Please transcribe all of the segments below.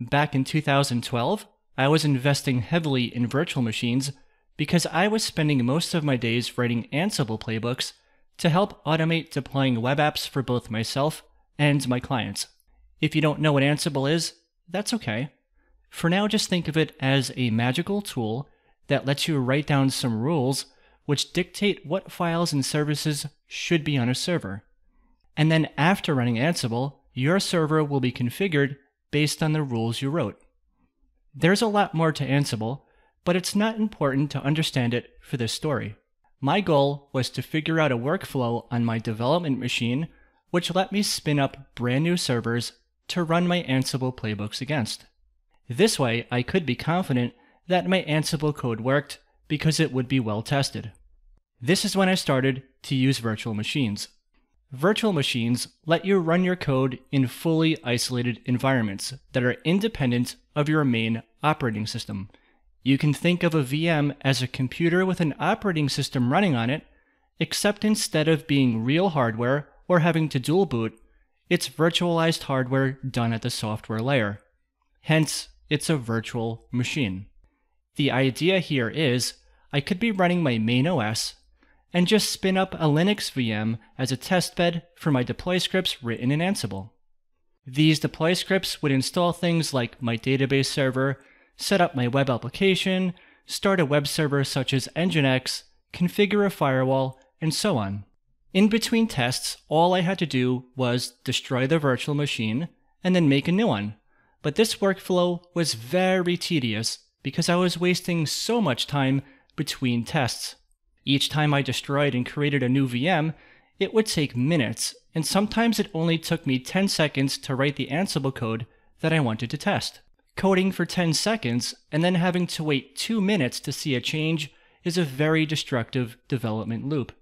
Back in 2012, I was investing heavily in virtual machines because I was spending most of my days writing Ansible playbooks to help automate deploying web apps for both myself and my clients. If you don't know what Ansible is, that's okay. For now, just think of it as a magical tool that lets you write down some rules which dictate what files and services should be on a server. And then after running Ansible, your server will be configured based on the rules you wrote. There's a lot more to Ansible, but it's not important to understand it for this story. My goal was to figure out a workflow on my development machine which let me spin up brand new servers to run my Ansible playbooks against. This way, I could be confident that my Ansible code worked because it would be well tested. This is when I started to use virtual machines. Virtual machines let you run your code in fully isolated environments that are independent of your main operating system. You can think of a VM as a computer with an operating system running on it, except instead of being real hardware or having to dual boot, it's virtualized hardware done at the software layer. Hence, it's a virtual machine. The idea here is I could be running my main OS and just spin up a Linux VM as a testbed for my deploy scripts written in Ansible. These deploy scripts would install things like my database server, set up my web application, start a web server such as Nginx, configure a firewall, and so on. In between tests, all I had to do was destroy the virtual machine and then make a new one. But this workflow was very tedious because I was wasting so much time between tests. Each time I destroyed and created a new VM, it would take minutes, and sometimes it only took me 10 seconds to write the Ansible code that I wanted to test. Coding for 10 seconds and then having to wait 2 minutes to see a change is a very destructive development loop.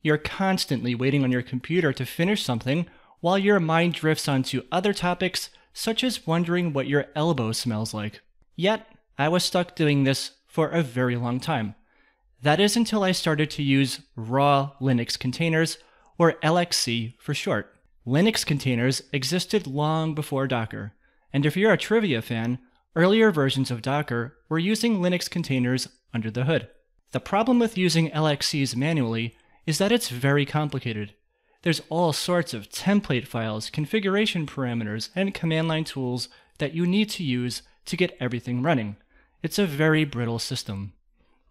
You're constantly waiting on your computer to finish something while your mind drifts onto other topics, such as wondering what your elbow smells like. Yet, I was stuck doing this for a very long time. That is until I started to use raw Linux containers, or LXC for short. Linux containers existed long before Docker, and if you're a trivia fan, earlier versions of Docker were using Linux containers under the hood. The problem with using LXCs manually is that it's very complicated. There's all sorts of template files, configuration parameters, and command line tools that you need to use to get everything running. It's a very brittle system.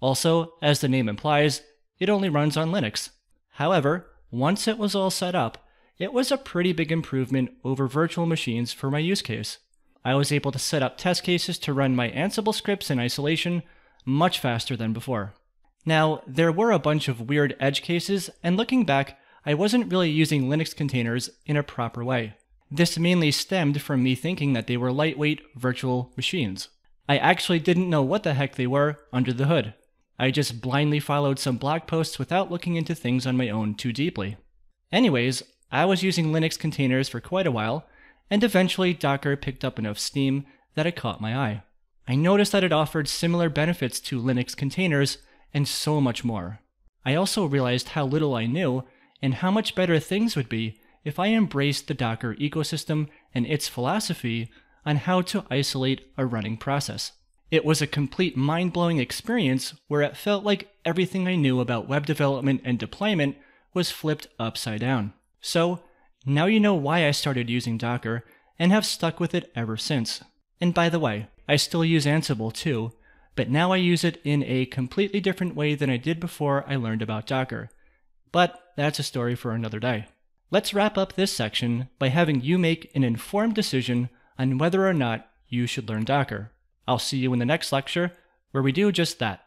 Also, as the name implies, it only runs on Linux. However, once it was all set up, it was a pretty big improvement over virtual machines for my use case. I was able to set up test cases to run my Ansible scripts in isolation much faster than before. Now, there were a bunch of weird edge cases, and looking back, I wasn't really using Linux containers in a proper way. This mainly stemmed from me thinking that they were lightweight virtual machines. I actually didn't know what the heck they were under the hood. I just blindly followed some blog posts without looking into things on my own too deeply. Anyways, I was using Linux containers for quite a while, and eventually Docker picked up enough steam that it caught my eye. I noticed that it offered similar benefits to Linux containers and so much more. I also realized how little I knew and how much better things would be if I embraced the Docker ecosystem and its philosophy on how to isolate a running process. It was a complete mind blowing experience where it felt like everything I knew about web development and deployment was flipped upside down. So, now you know why I started using Docker and have stuck with it ever since. And by the way, I still use Ansible too, but now I use it in a completely different way than I did before I learned about Docker. But that's a story for another day. Let's wrap up this section by having you make an informed decision on whether or not you should learn Docker. I'll see you in the next lecture where we do just that.